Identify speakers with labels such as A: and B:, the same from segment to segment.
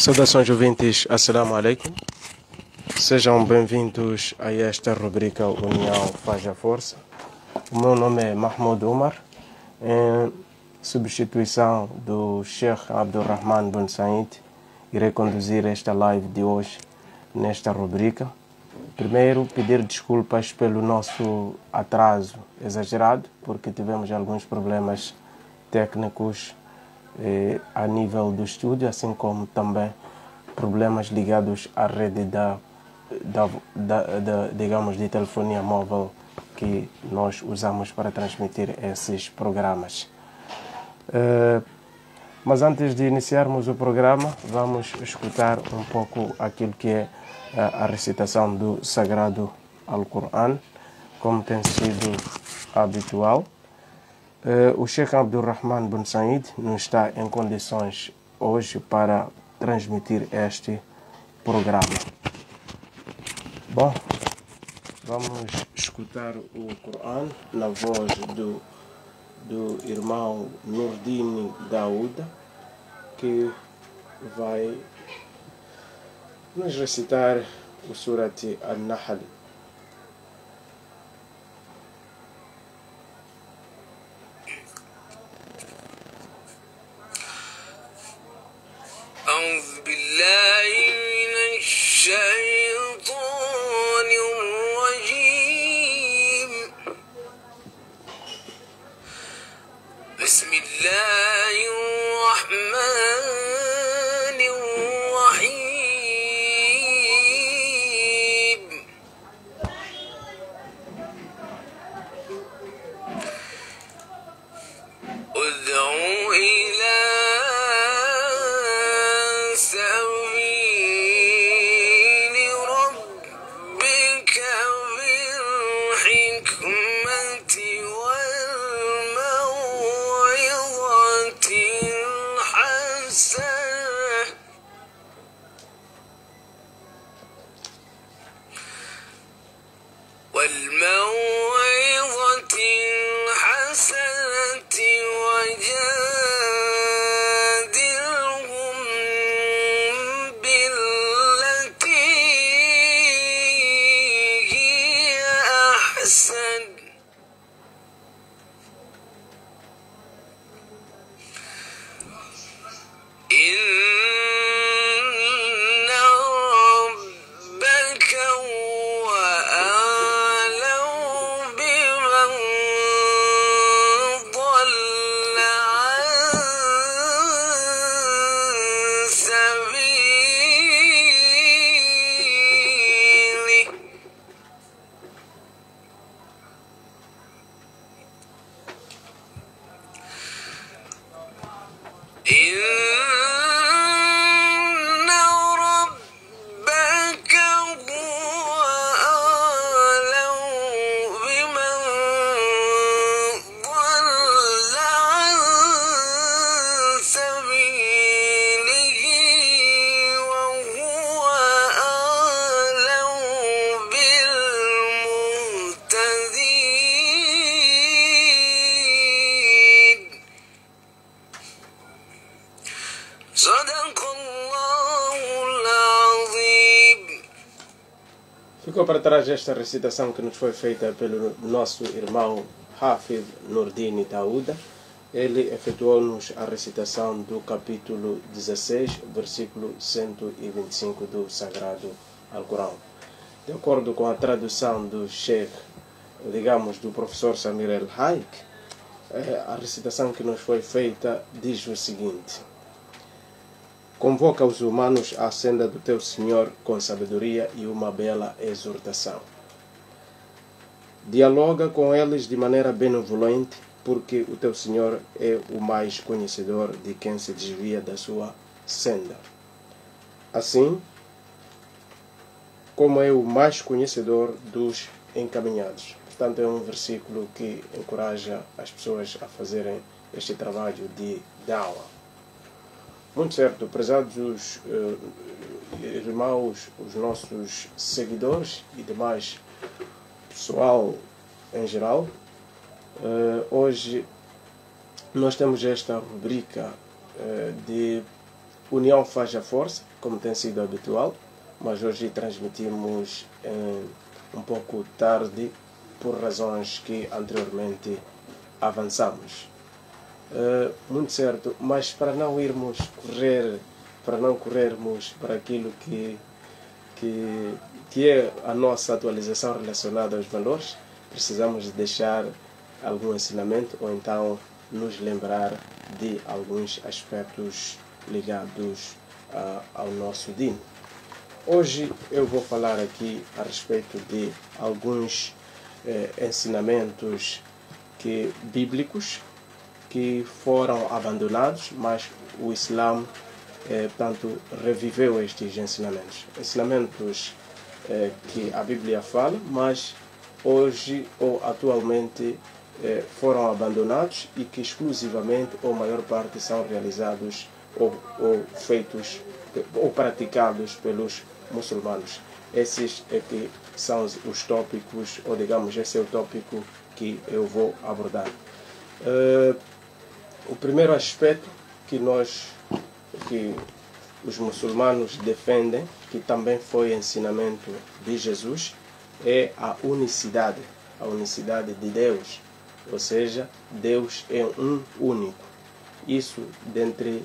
A: Saudações ouvintes, Assalamu alaikum. Sejam bem-vindos a esta rubrica União Faz a Força. O meu nome é Mahmoud Umar, em substituição do Sheikh Abdurrahman Ben Said. Irei conduzir esta live de hoje nesta rubrica. Primeiro, pedir desculpas pelo nosso atraso exagerado, porque tivemos alguns problemas técnicos eh, a nível do estúdio, assim como também problemas ligados à rede da, da, da, da, digamos, de telefonia móvel que nós usamos para transmitir esses programas. Eh, mas antes de iniciarmos o programa, vamos escutar um pouco aquilo que é a recitação do Sagrado Alcorão, como tem sido habitual. O Sheikh Abdurrahman Ben Said não está em condições hoje para transmitir este programa. Bom, vamos escutar o Corão na voz do, do irmão Nurdini Dauda, que vai nos recitar o Surat Al-Nahl. Ficou para trás esta recitação que nos foi feita pelo nosso irmão Hafid Nurdini Dauda. Ele efetuou-nos a recitação do capítulo 16, versículo 125 do Sagrado Alcorão. De acordo com a tradução do Sheikh, digamos, do professor Samir El Haik, eh, a recitação que nos foi feita diz o seguinte: Convoca os humanos à senda do teu Senhor com sabedoria e uma bela exortação. Dialoga com eles de maneira benevolente, porque o teu Senhor é o mais conhecedor de quem se desvia da sua senda. Assim, como é o mais conhecedor dos encaminhados. Portanto, é um versículo que encoraja as pessoas a fazerem este trabalho de dawa. Muito certo, prezados os eh, irmãos, os nossos seguidores e demais pessoal em geral, eh, hoje nós temos esta rubrica eh, de União faz a força, como tem sido habitual, mas hoje transmitimos um pouco tarde por razões que anteriormente avançamos. Eh, muito certo, mas para não irmos correr, para não corrermos para aquilo que, que, que é a nossa atualização relacionada aos valores, precisamos deixar algum ensinamento ou então nos lembrar de alguns aspectos ligados uh, ao nosso dino. Hoje eu vou falar aqui a respeito de alguns eh, ensinamentos que, bíblicos que foram abandonados, mas o Islã eh, portanto, reviveu estes ensinamentos. Ensinamentos eh, que a Bíblia fala, mas hoje ou atualmente eh, foram abandonados e que exclusivamente ou maior parte são realizados ou, ou feitos ou praticados pelos muçulmanos. Esses é que são os tópicos, ou digamos, esse é o tópico que eu vou abordar. Uh, o primeiro aspecto que nós, que os muçulmanos defendem, que também foi ensinamento de Jesus, é a unicidade, a unicidade de Deus. Ou seja, Deus é um único. Isso dentre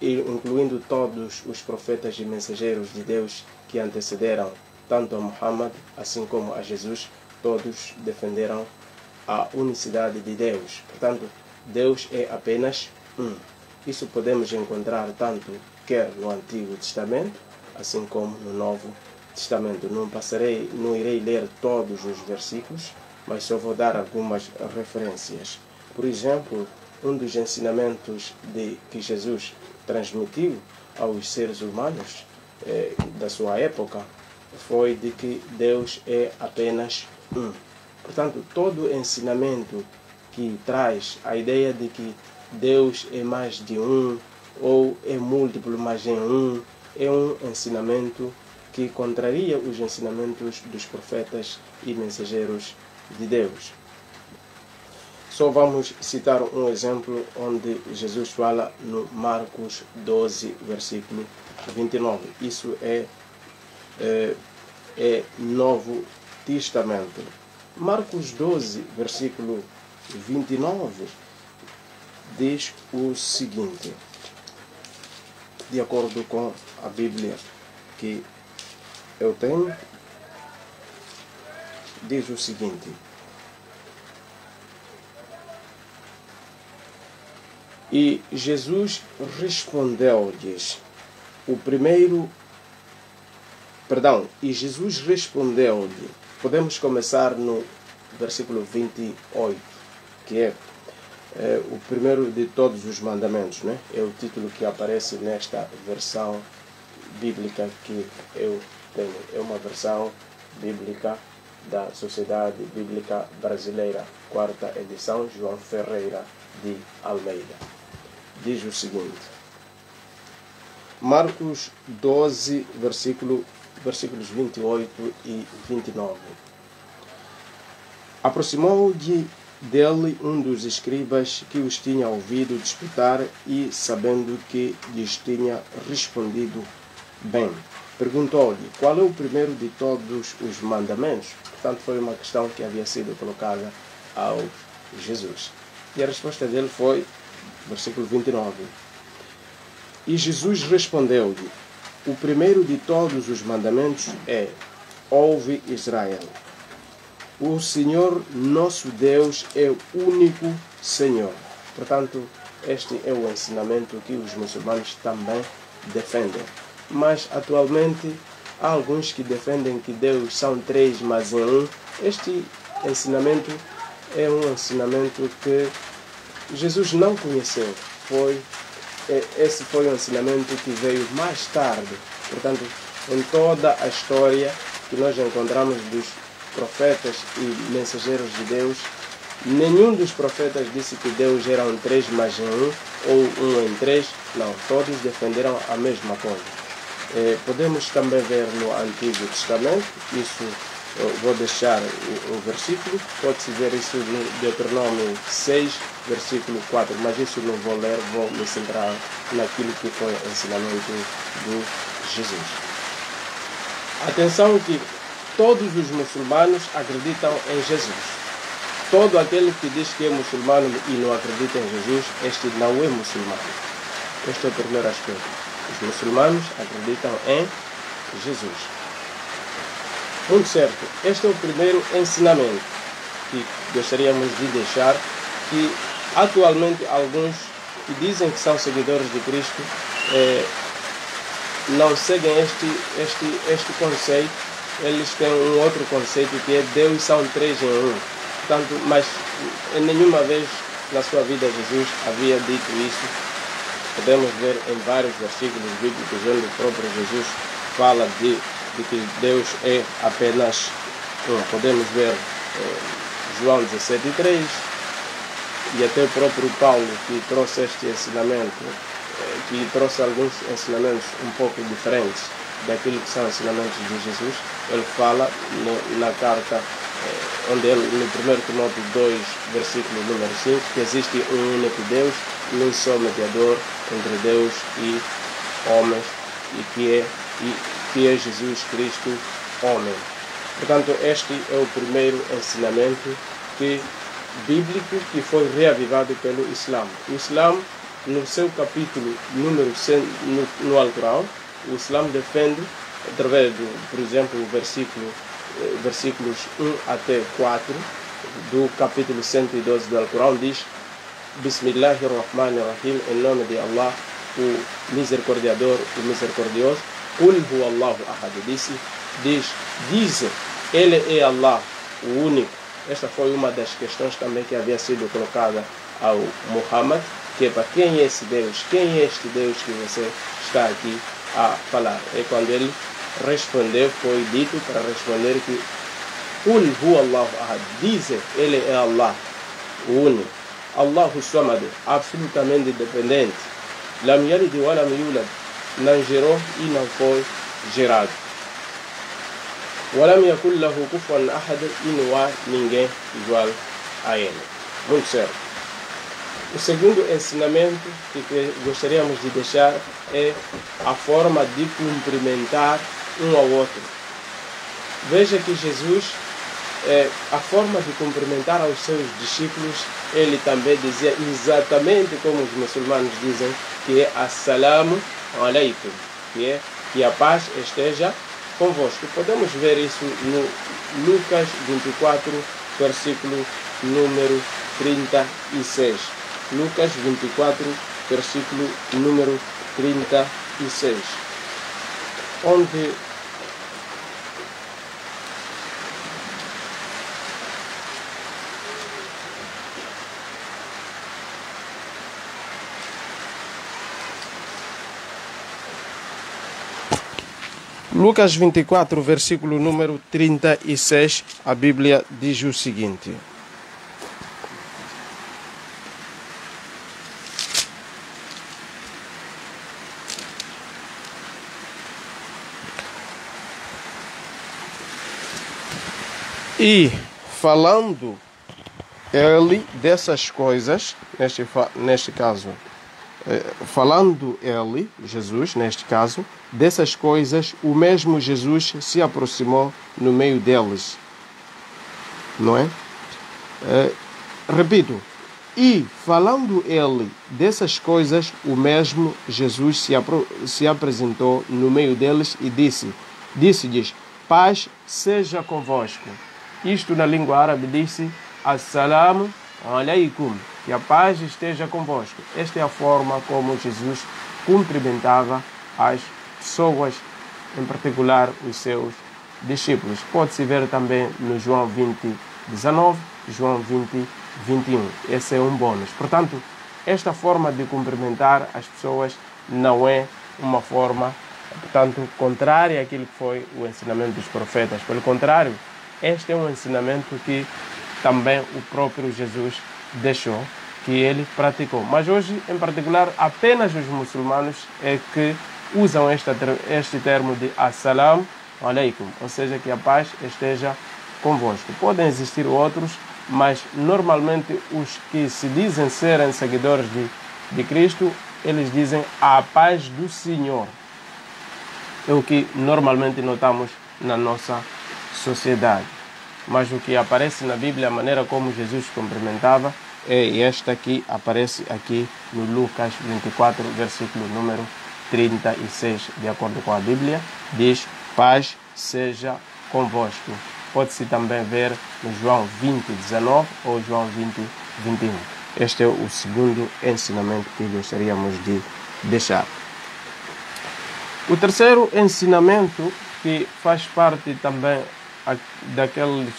A: incluindo todos os profetas e mensageiros de Deus que antecederam tanto a Muhammad assim como a Jesus, todos defenderam a unicidade de Deus. Portanto, Deus é apenas um. Isso podemos encontrar tanto quer no Antigo Testamento, assim como no Novo Testamento. Não passarei, não irei ler todos os versículos, mas só vou dar algumas referências. Por exemplo, um dos ensinamentos de que Jesus transmitiu aos seres humanos eh, da sua época foi de que Deus é apenas um. Portanto, todo ensinamento que traz a ideia de que Deus é mais de um ou é múltiplo, mas em um, é um ensinamento que contraria os ensinamentos dos profetas e mensageiros de Deus. Só vamos citar um exemplo onde Jesus fala no Marcos 12, versículo 29. Isso é, é, é Novo Testamento. Marcos 12, versículo 29, diz o seguinte, de acordo com a Bíblia que eu tenho, diz o seguinte: E Jesus respondeu-lhes, o primeiro, perdão, e Jesus respondeu-lhe, podemos começar no versículo 28, que é, é, o primeiro de todos os mandamentos, né? é o título que aparece nesta versão bíblica que eu tenho. É uma versão bíblica da Sociedade Bíblica Brasileira, quarta edição, João Ferreira de Almeida diz o seguinte. Marcos 12, versículo, versículos 28 e 29. Aproximou-de dele um dos escribas que os tinha ouvido disputar e, sabendo que lhes tinha respondido bem, perguntou-lhe qual é o primeiro de todos os mandamentos. Portanto, foi uma questão que havia sido colocada ao Jesus. E a resposta dele foi versículo 29. E Jesus respondeu-lhe: O primeiro de todos os mandamentos é: Ouve Israel. O Senhor nosso Deus é o único Senhor. Portanto, este é o ensinamento que os muçulmanos também defendem. Mas atualmente há alguns que defendem que Deus são três, mas em um. Este ensinamento é um ensinamento que Jesus não conheceu. Foi, é, esse foi um ensinamento que veio mais tarde. Portanto, em toda a história que nós encontramos dos profetas e mensageiros de Deus, nenhum dos profetas disse que Deus era um três mais um ou um em três. Não, todos defenderam a mesma coisa. É, podemos também ver no Antigo Testamento, isso Eu vou deixar o, o versículo, pode-se ver isso no Deuteronômio 6, versículo 4, mas isso não vou ler, vou me centrar naquilo que foi o ensinamento do Jesus. Atenção que todos os muçulmanos acreditam em Jesus. Todo aquele que diz que é muçulmano e não acredita em Jesus, este não é muçulmano. Este é o primeiro aspecto. Os muçulmanos acreditam em Jesus. Muito certo. Este é o primeiro ensinamento que gostaríamos de deixar que atualmente alguns que dizem que são seguidores de Cristo eh, não seguem este, este, este conceito, eles têm um outro conceito que é Deus são três em um. Portanto, mas em nenhuma vez na sua vida Jesus havia dito isso. Podemos ver em vários versículos bíblicos onde o próprio Jesus fala de, de que Deus é apenas um. Podemos ver eh, João 17 e 3 e até o próprio Paulo que trouxe este ensinamento que trouxe alguns ensinamentos um pouco diferentes daquilo que são ensinamentos de Jesus. Ele fala no, na carta, eh, onde ele, no 1 Timóteo 2, versículo número 5, que existe um único Deus, um só mediador entre Deus e homens, e que é, e, que é Jesus Cristo, homem. Portanto, este é o primeiro ensinamento que, bíblico que foi reavivado pelo Islã. O Islã no seu capítulo número 100 no, no Alcorão, o Islã defende, através, do, por exemplo, o versículo, eh, versículos 1 até 4 do capítulo 112 do Alcorão, diz Bismillahirrahmanirrahim, em nome de Allah, o misericordiador, o misericordioso. Hu Allahu ahad, disse, diz, diz, ele é Allah, o único. Esta foi uma das questões também que havia sido colocada ao Muhammad, que é para quem é esse Deus? Quem é este Deus que você está aqui a falar. E quando ele respondeu, foi dito para responder que Ul hu Allahu ahad. diz ele é Allah, o único. Allahu samad, absolutamente dependente. Lam yalid wa lam yulad. Não gerou e não foi gerado. Walam yakul lahu kufuwan ahad e não há ninguém igual a ele. Muito certo. O segundo ensinamento que gostaríamos de deixar é a forma de cumprimentar um ao outro. Veja que Jesus, é, a forma de cumprimentar aos seus discípulos, ele também dizia exatamente como os muçulmanos dizem, que é Assalamu alaikum, que é que a paz esteja convosco. Podemos ver isso no Lucas 24, versículo número 36. Lucas 24, versículo número 36. Onde Lucas 24, versículo número 36, a Bíblia diz o seguinte: E falando ele dessas coisas, neste, neste caso, falando ele, Jesus, neste caso, dessas coisas, o mesmo Jesus se aproximou no meio deles. Não é? repito, e falando ele dessas coisas, o mesmo Jesus se, se apresentou no meio deles e disse: Disse-lhes, paz seja convosco. Isto na língua árabe disse: Assalamu alaikum. Que a paz esteja convosco. Esta é a forma como Jesus cumprimentava as pessoas, em particular os seus discípulos. Pode-se ver também no João 20, 19, João 20, 21. Esse é um bônus. Portanto, esta forma de cumprimentar as pessoas não é uma forma, portanto, contrária àquilo que foi o ensinamento dos profetas. Pelo contrário, este é um ensinamento que também o próprio Jesus deixou, que ele praticou. Mas hoje, em particular, apenas os muçulmanos é que usam este, este termo de assalam alaykum, ou seja, que a paz esteja convosco. Podem existir outros, mas normalmente os que se dizem serem seguidores de, de Cristo, eles dizem a paz do Senhor. É o que normalmente notamos na nossa sociedade. Mas o que aparece na Bíblia, a maneira como Jesus cumprimentava, é esta que aparece aqui no Lucas 24, versículo número 36, de acordo com a Bíblia, diz: Paz seja convosco. Pode-se também ver no João 20, 19 ou João 20, 21. Este é o segundo ensinamento que gostaríamos de deixar. O terceiro ensinamento, que faz parte também daqueles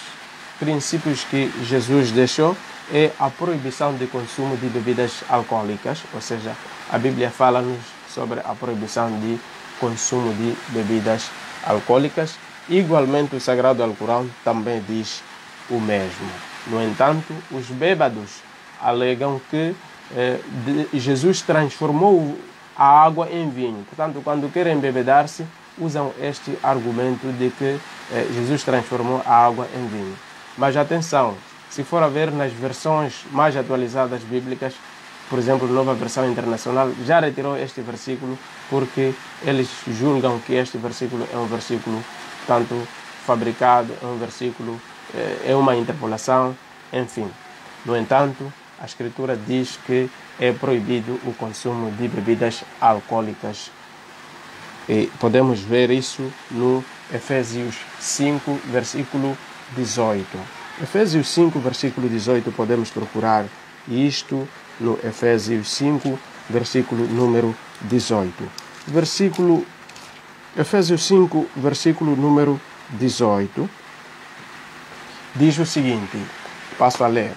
A: princípios que Jesus deixou, é a proibição de consumo de bebidas alcoólicas, ou seja, a Bíblia fala-nos sobre a proibição de consumo de bebidas alcoólicas. Igualmente, o Sagrado Alcorão também diz o mesmo. No entanto, os bêbados alegam que eh, de, Jesus transformou a água em vinho. Portanto, quando querem embebedar-se, usam este argumento de que eh, Jesus transformou a água em vinho. Mas atenção, se for a ver nas versões mais atualizadas bíblicas, por exemplo, nova versão internacional, já retirou este versículo porque eles julgam que este versículo é um versículo tanto fabricado, é um versículo, é uma interpolação, enfim. No entanto, a Escritura diz que é proibido o consumo de bebidas alcoólicas. E podemos ver isso no Efésios 5, versículo 18. Efésios 5, versículo 18, podemos procurar isto no Efésios 5, versículo número 18. Versículo Efésios 5, versículo número 18, diz o seguinte: passo a ler.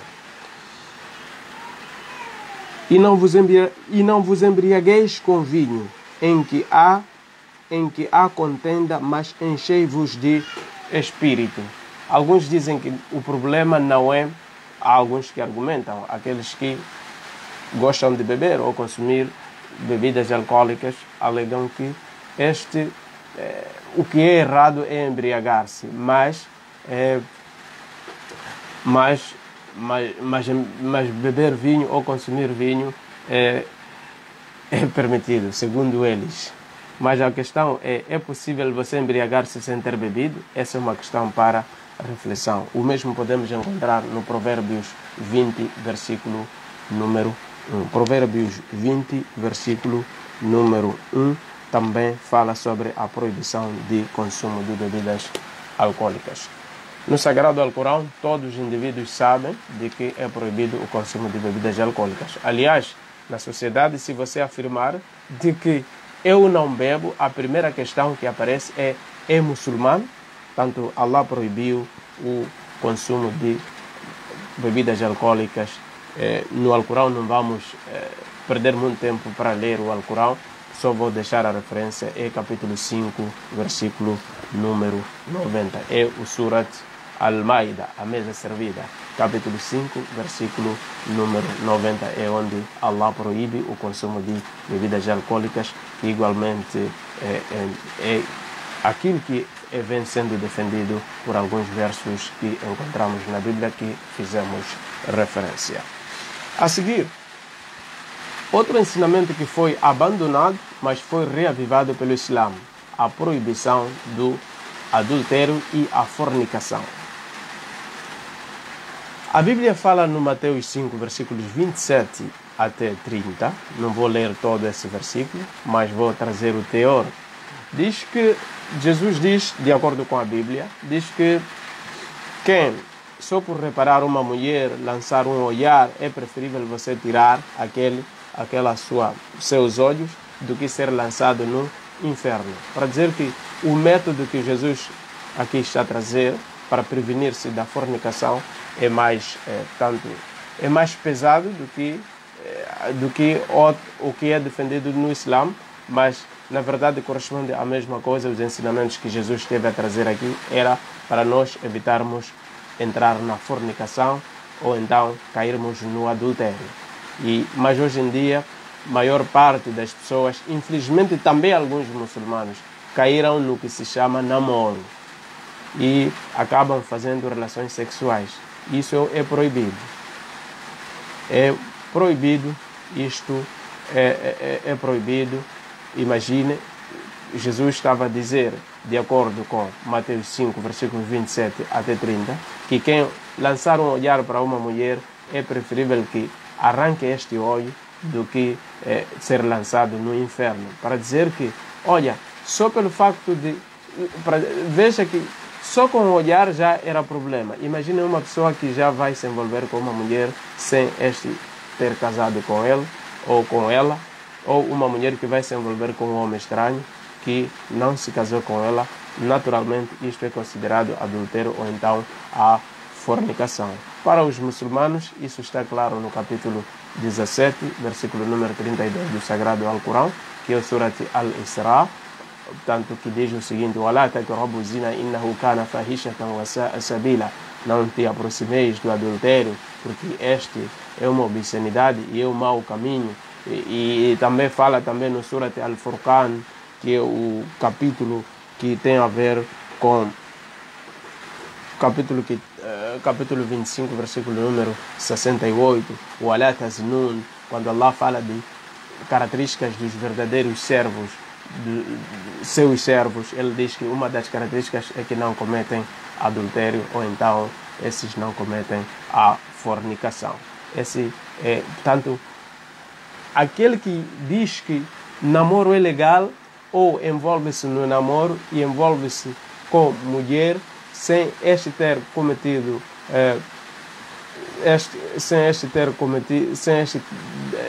A: E não vos, embriagueis com vinho, em que há em que há contenda, mas enchei-vos de espírito. Alguns dizem que o problema não é, há alguns que argumentam, aqueles que gostam de beber ou consumir bebidas alcoólicas alegam que este é, o que é errado é embriagar-se, mas, é, mas, mas, mas, mas, beber vinho ou consumir vinho é, é permitido, segundo eles. Mas a questão é: é possível você embriagar-se sem ter bebido? Essa é uma questão para reflexão. O mesmo podemos encontrar no Provérbios 20, versículo número 1. Provérbios 20, versículo número 1 também fala sobre a proibição de consumo de bebidas alcoólicas. No Sagrado Alcorão, todos os indivíduos sabem de que é proibido o consumo de bebidas alcoólicas. Aliás, na sociedade, se você afirmar de que eu não bebo, a primeira questão que aparece é é muçulmano? Tanto Allah proibiu o consumo de bebidas alcoólicas. Eh, no Alcorão não vamos eh, perder muito tempo para ler o Alcorão, só vou deixar a referência, é capítulo 5, versículo número 90. É o Surat Al-Maida, a mesa servida. Capítulo 5, versículo número 90, é onde Allah proíbe o consumo de bebidas alcoólicas, que igualmente é, é, é aquilo que vem sendo defendido por alguns versos que encontramos na Bíblia que fizemos referência. A seguir, outro ensinamento que foi abandonado, mas foi reavivado pelo Islã, a proibição do adultério e a fornicação. A Bíblia fala no Mateus 5, versículos 27 até 30. Não vou ler todo esse versículo, mas vou trazer o teor. Diz que Jesus diz, de acordo com a Bíblia, diz que quem só por reparar uma mulher, lançar um olhar, é preferível você tirar aquele, aquela sua, seus olhos do que ser lançado no inferno. Para dizer que o método que Jesus aqui está a trazer para prevenir-se da fornicação é mais é, tanto é mais pesado do que é, do que o, o que é defendido no Islã, mas na verdade corresponde à mesma coisa. Os ensinamentos que Jesus teve a trazer aqui era para nós evitarmos entrar na fornicação ou então cairmos no adultério. E mas hoje em dia maior parte das pessoas, infelizmente também alguns muçulmanos, caíram no que se chama namoro e acabam fazendo relações sexuais. Isso é proibido. É proibido, isto é, é, é proibido. Imagine, Jesus estava a dizer, de acordo com Mateus 5, versículos 27 até 30, que quem lançar um olhar para uma mulher é preferível que arranque este olho do que eh, ser lançado no inferno. Para dizer que, olha, só pelo facto de. Para, veja que só com o olhar já era problema. Imagine uma pessoa que já vai se envolver com uma mulher sem este ter casado com ele ou com ela, ou uma mulher que vai se envolver com um homem estranho que não se casou com ela. Naturalmente, isto é considerado adultério ou então a fornicação. Para os muçulmanos, isso está claro no capítulo 17, versículo número 32 do Sagrado Alcorão, que é o Surat Al-Isra, portanto, que diz o seguinte: "Wala taqrabu zina innahu kana fahishatan wa sabila". Não te aproximeis do adultério, porque este é uma obscenidade e é um mau caminho. E, e também fala também no Surat Al-Furqan, que é o capítulo que tem a ver com capítulo que uh, capítulo 25 versículo número 68 o alatas nun quando Allah fala de características dos verdadeiros servos de, seus servos ele diz que uma das características é que não cometem adultério ou então esses não cometem a fornicação. Esse é portanto aquele que diz que namoro é legal ou envolve-se no namoro e envolve-se com mulher sem este ter cometido eh, este, sem este ter cometido sem este,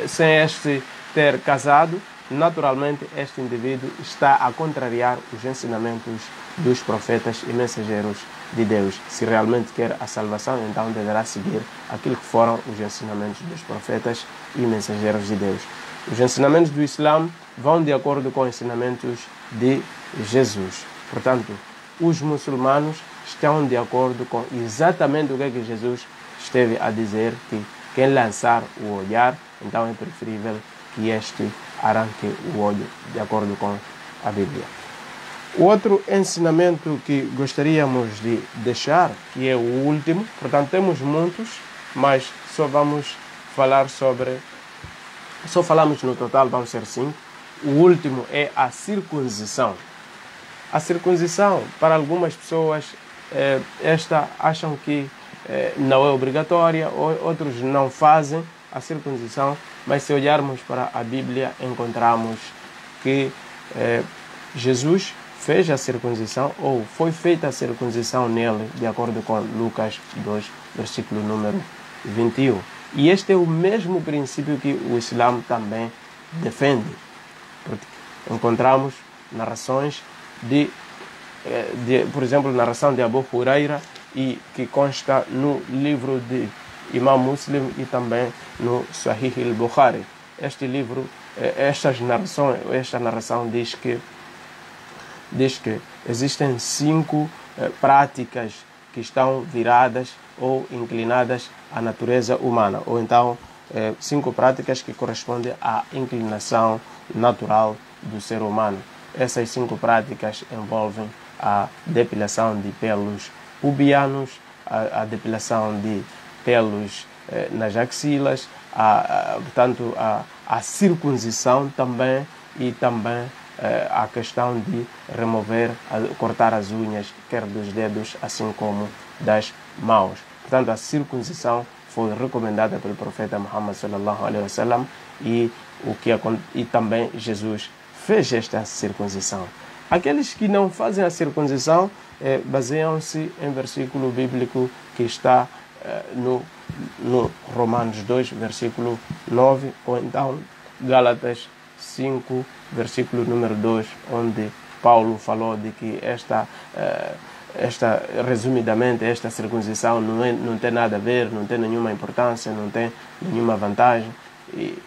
A: sem este ter casado naturalmente este indivíduo está a contrariar os ensinamentos dos profetas e mensageiros de Deus. Se realmente quer a salvação então deverá seguir aquilo que foram os ensinamentos dos profetas e mensageiros de Deus. Os ensinamentos do Islã vão de acordo com os ensinamentos de Jesus. Portanto os muçulmanos estão de acordo com exatamente o que, é que Jesus esteve a dizer, que quem lançar o olhar, então é preferível que este arranque o olho, de acordo com a Bíblia. O outro ensinamento que gostaríamos de deixar, que é o último, portanto temos muitos, mas só vamos falar sobre, só falamos no total, vamos ser cinco. O último é a circuncisão. A circuncisão, para algumas pessoas, eh, esta acham que eh, não é obrigatória, outros não fazem a circuncisão, mas se olharmos para a Bíblia, encontramos que eh, Jesus fez a circuncisão ou foi feita a circuncisão nele, de acordo com Lucas 2, versículo número 21. E este é o mesmo princípio que o Islã também defende. Porque encontramos narrações de eh, de, por exemplo, narração de Abu Huraira e que consta no livro de Imam Muslim e também no Sahih al-Bukhari. Este livro, eh, estas narrações, esta narração diz que diz que existem cinco eh, práticas que estão viradas ou inclinadas à natureza humana, ou então cinco práticas que correspondem à inclinação natural do ser humano. Essas cinco práticas envolvem a depilação de pelos pubianos, a, a depilação de pelos eh, nas axilas, a, a, portanto, a, a circuncisão também e também eh, a questão de remover, cortar as unhas, quer dos dedos, assim como das mãos. Portanto, a circuncisão foi recomendada pelo profeta Muhammad sallallahu alaihi wasallam e o que e também Jesus fez esta circuncisão. Aqueles que não fazem a circuncisão eh, baseiam-se em versículo bíblico que está eh, no, no Romanos 2, versículo 9, ou então Gálatas 5, versículo número 2, onde Paulo falou de que esta, eh, esta resumidamente, esta circuncisão não, é, não tem nada a ver, não tem nenhuma importância, não tem nenhuma vantagem. E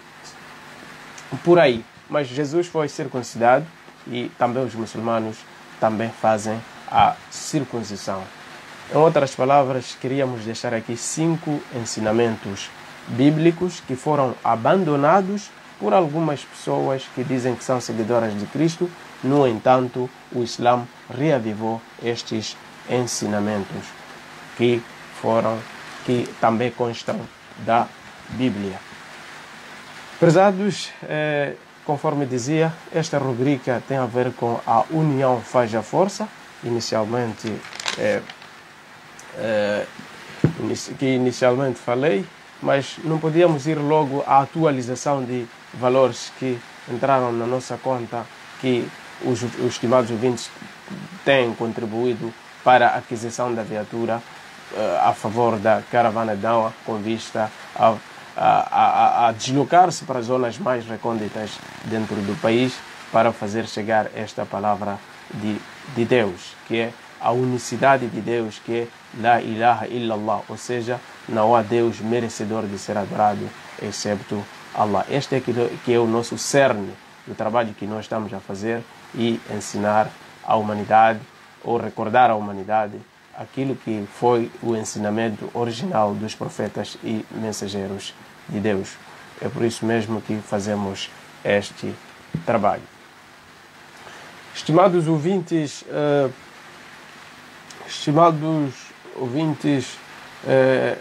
A: por aí. Mas Jesus foi circuncidado e também os muçulmanos também fazem a circuncisão. Em outras palavras, queríamos deixar aqui cinco ensinamentos bíblicos que foram abandonados por algumas pessoas que dizem que são seguidoras de Cristo. No entanto, o Islã reavivou estes ensinamentos que foram que também constam da Bíblia. Prezados, eh, conforme dizia, esta rubrica tem a ver com a união faz a força. Inicialmente, eh, eh, que inicialmente falei, mas não podíamos ir logo à atualização de valores que entraram na nossa conta, que os, os estimados ouvintes têm contribuído para a aquisição da viatura uh, a favor da caravana Dawa, com vista a, a, a, a deslocar-se para zonas mais recônditas dentro do país para fazer chegar esta palavra de, de Deus, que é a unicidade de Deus, que é La ilaha illallah, ou seja, não há Deus merecedor de ser adorado, excepto Allah. Este é que é o nosso cerne do trabalho que nós estamos a fazer e ensinar à humanidade, ou recordar à humanidade, aquilo que foi o ensinamento original dos profetas e mensageiros de Deus. É por isso mesmo que fazemos este trabalho. Estimados ouvintes, uh, estimados ouvintes, uh,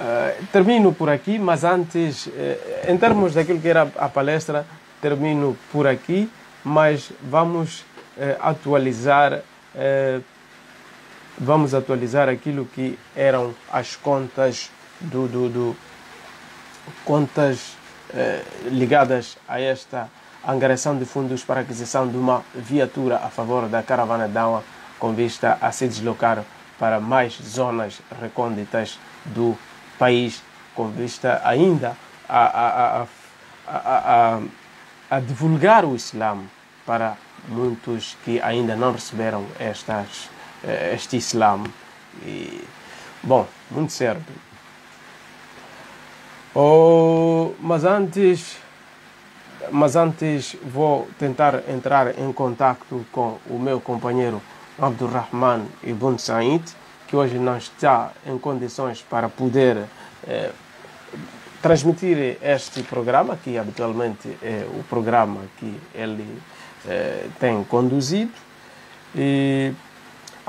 A: uh, termino por aqui, mas antes, em termos daquilo que era a palestra, termino por aqui, mas vamos atualizar vamos atualizar aquilo que eram as contas do, do, do contas eh, ligadas a esta angariação de fundos para aquisição de uma viatura a favor da caravana Dawa com vista a se deslocar para mais zonas recônditas do país com vista ainda a, a, a, a, a divulgar o Islã para muitos que ainda não receberam estas eh, este Islã. E, bom, muito certo. Oh, mas antes, mas antes vou tentar entrar em contato com o meu companheiro Abdurrahman Ibn Said, que hoje não está em condições para poder eh, transmitir este programa, que habitualmente é o programa que ele eh, tem conduzido. E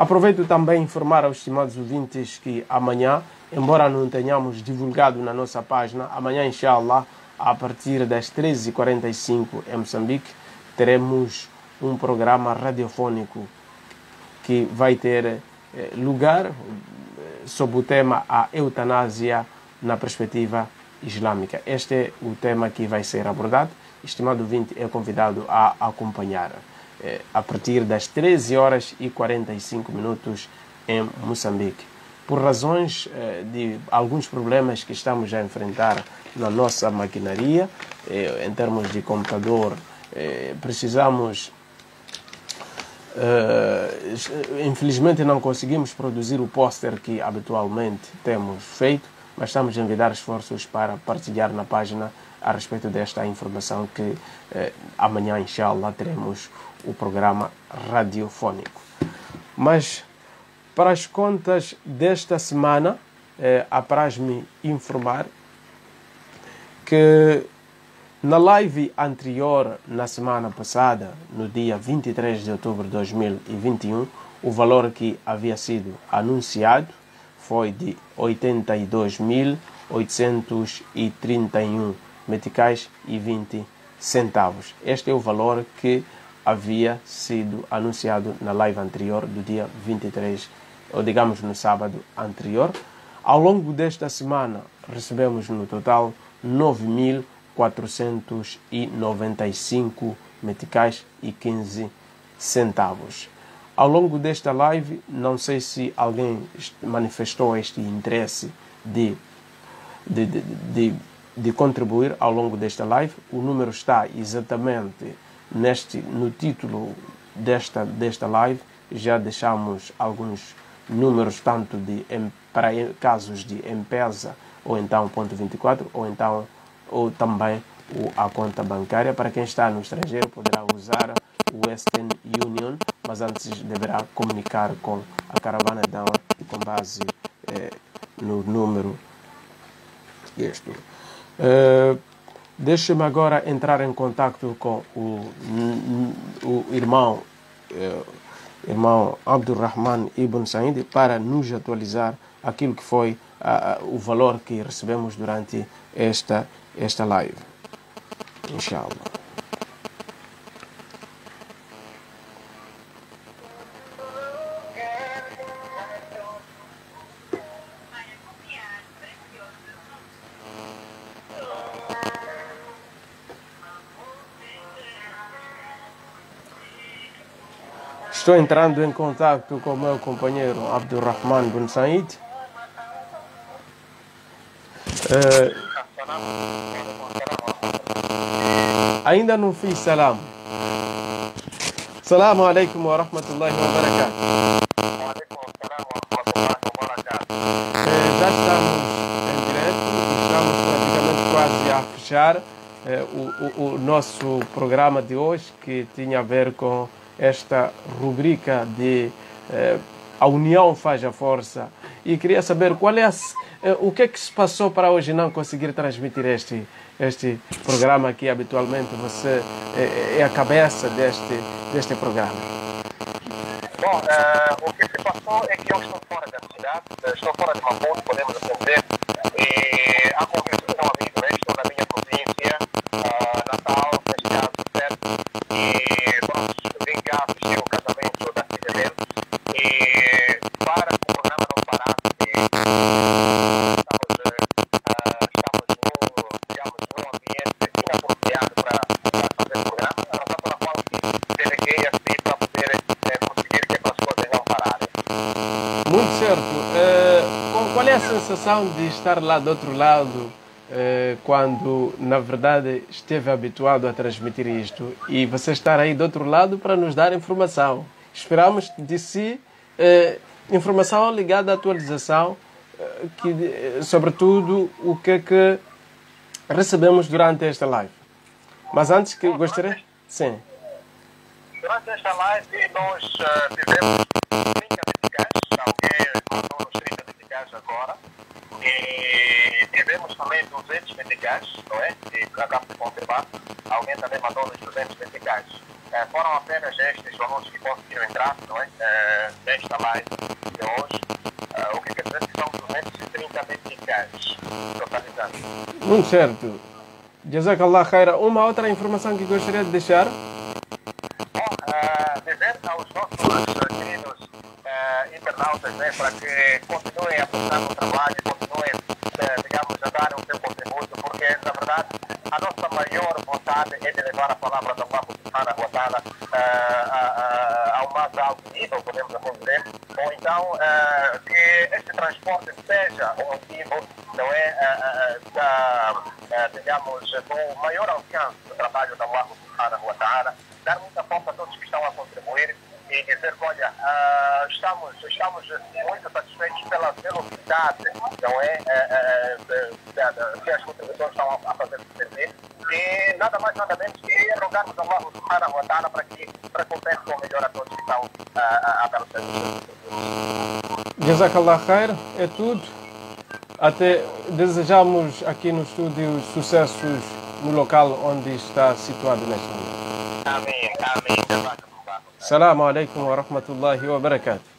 A: Aproveito também informar aos estimados ouvintes que amanhã, embora não tenhamos divulgado na nossa página, amanhã, inshallah, a partir das 13h45 em Moçambique, teremos um programa radiofônico que vai ter eh, lugar eh, sob o tema a eutanásia na perspectiva islâmica. Este é o tema que vai ser abordado. Estimado ouvinte, é convidado a acompanhar. Eh, a partir das 13 horas e 45 minutos em Moçambique. Por razões de alguns problemas que estamos a enfrentar na nossa maquinaria, em termos de computador, precisamos. Infelizmente não conseguimos produzir o póster que habitualmente temos feito, mas estamos a enviar esforços para partilhar na página a respeito desta informação que eh, amanhã, inshallah, teremos o programa radiofônico. Mas para as contas desta semana, eh, apraz-me informar que na live anterior, na semana passada, no dia 23 de outubro de 2021, o valor que havia sido anunciado foi de 82.831 meticais e 20 centavos. Este é o valor que havia sido anunciado na live anterior do dia 23, ou digamos no sábado anterior. Ao longo desta semana recebemos no total 9.495 meticais e 15 centavos. Ao longo desta live, não sei se alguém manifestou este interesse de, de, de, de, de contribuir ao longo desta live. O número está exatamente neste, no título desta, desta live já deixamos alguns números tanto de para casos de empresa ou então ponto 24 ou então ou também a conta bancária para quem está no estrangeiro poderá usar o Western Union mas antes deverá comunicar com a caravana Down com base eh, no número este. Uh, Deixe-me agora entrar em contato com o, o irmão, eh, irmão Abdurrahman Ibn Said para nos atualizar aquilo que foi o valor que recebemos durante esta, esta live. Inshallah. Estou entrando em contato com meu companheiro Abdurrahman bin Said. Eh, ainda não fiz salam. Salam alaikum wa rahmatullahi wa barakatuh. Eh, já estamos em direto, estamos praticamente quase a fechar eh, o, o, o nosso programa de hoje que tinha a ver com esta rubrica de eh, A União faz a Força. E queria saber qual é a, eh, o que é que se passou para hoje não conseguir transmitir este, este programa que habitualmente você eh, é a cabeça deste, deste programa.
B: Bom, eh, o que se passou é que eu estou fora da cidade, estou fora de Maputo, podemos dizer, e a conversa não amigo, né? estou na minha província, ah, Natal, neste caso, certo? E vamos vim cá assistir o casamento da filha dele, e para que o programa não parasse, estamos, eh, ah, estamos num, digamos, num ambiente inapropriado para, para fazer o programa, a razão pela qual deleguei assim para poder eh, conseguir que as coisas não pararem.
A: Muito certo. Eh, qual- qual é a sensação de estar lá do outro lado eh, quando, na verdade, esteve habituado a transmitir isto e você estar aí do outro lado para nos dar informação? Esperamos de si eh, informação ligada à atualização, eh, que, eh, sobretudo o que é que recebemos durante esta live. Mas antes que gostaria. Sim.
B: Durante esta live, nós eh, tivemos 30 meticais, alguém mandou-nos 30 meticais agora, e tivemos também 200 meticais, não é? Acabo de confirmar, alguém também mandou-nos 200 meticais. Eh, foram apenas estes valores que conseguiram entrar, não é? Eh, nesta live de hoje, Eh, o que quer dizer que são 230 meticais, totalizando.
A: Muito certo. Jazakallah khaira. Uma outra informação que gostaria de deixar.
B: Bom, eh, dizer aos nossos queridos eh, internautas né, para que continuem a prestar o trabalho, continuem, eh, digamos, a dar o seu contributo, porque, na verdade, a nossa maior vontade é de levar a palavra da Allah subhanahu wa ta'ala eh, a- a- ao mais alto nível, podemos assim dizer, ou então eh, que este transporte seja o motivo, não é, eh, eh, da, eh, digamos, do maior alcance do trabalho da Allah subhanahu wa ta'ala, dar muita força a todos que estão a contribuir e dizer que, olha, ah, estamos, muito satisfeitos pela velocidade, não é, de- de- de- que as contribuições estão a, a fazer servir. E nada mais, nada menos que rogarmos a Allah subhanahu wa ta'ala para que recompense o melhor a todos que estão a, a dar o serviço.
A: Jazakallah khair. É tudo. Até desejamos aqui no estúdio sucessos no local onde está situado neste momento.
B: Amém, amém.
A: Assalamu alaikum
B: wa rahmatullahi wa barakatuh.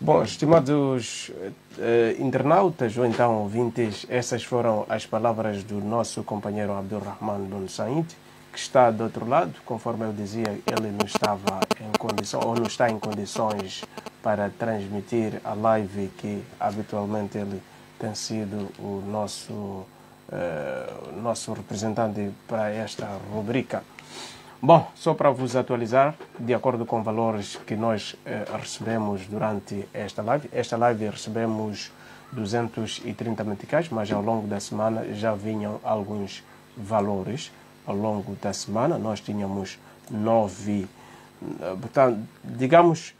A: Bom, estimados eh, internautas ou então ouvintes, essas foram as palavras do nosso companheiro Abdulrahman Bin Said, que está do outro lado, conforme eu dizia, ele não estava em condição ou não está em condições para transmitir a live que habitualmente ele tem sido o nosso eh, nosso representante para esta rubrica. Bom, só para vos atualizar, de acordo com valores que nós eh, recebemos durante esta live, esta live recebemos 230 meticais, mas ao longo da semana já vinham alguns valores. Ao longo da semana nós tínhamos nove, eh, portanto, digamos,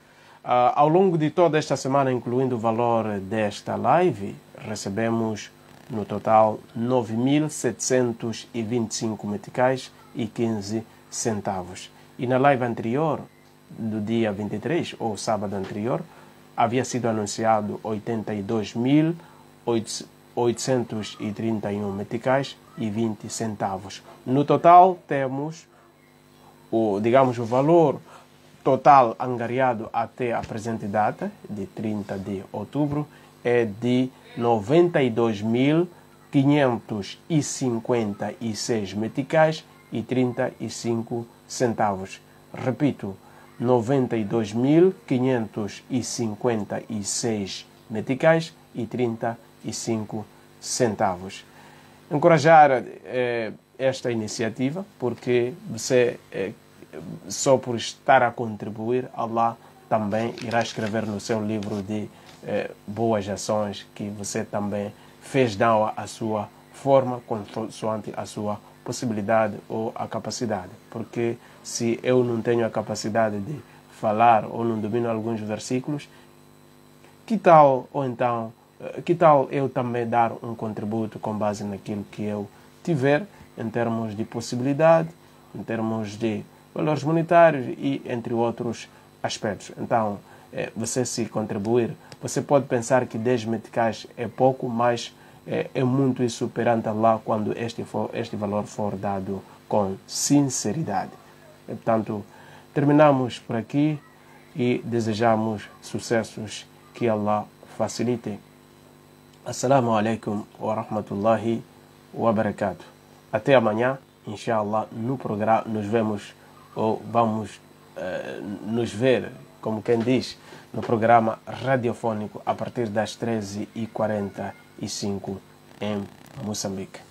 A: ah, ao longo de toda esta semana, incluindo o valor desta live, recebemos no total 9.725 meticais e 15 centavos. E na live anterior, do dia 23, ou sábado anterior, havia sido anunciado 831 meticais e 20 centavos. No total temos o, digamos, o valor total angariado até a presente data, de 30 de outubro, é de 92.556 meticais e 35 centavos. Repito, 92.556 meticais e 35 centavos. Encorajar eh, esta iniciativa, porque você, eh, só por estar a contribuir, Allah também irá escrever no seu livro de eh, boas ações que você também fez dar a sua forma, consoante a sua possibilidade ou a capacidade. Porque se eu não tenho a capacidade de falar ou não domino alguns versículos, que tal, ou então, eh, que tal eu também dar um contributo com base naquilo que eu tiver em termos de possibilidade, em termos de valores monetários e entre outros aspectos. Então, eh, você se contribuir, você pode pensar que 10 meticais é pouco, mas é, é muito isso perante Allah quando este, for, este valor for dado com sinceridade. Portanto, terminamos por aqui e desejamos sucessos que Allah facilite. Assalamu alaikum wa rahmatullahi wa barakatuh. Até amanhã, inshallah, no programa nos vemos ou vamos uh, nos ver, como quem diz, no programa radiofônico a partir das 13h45 em Moçambique.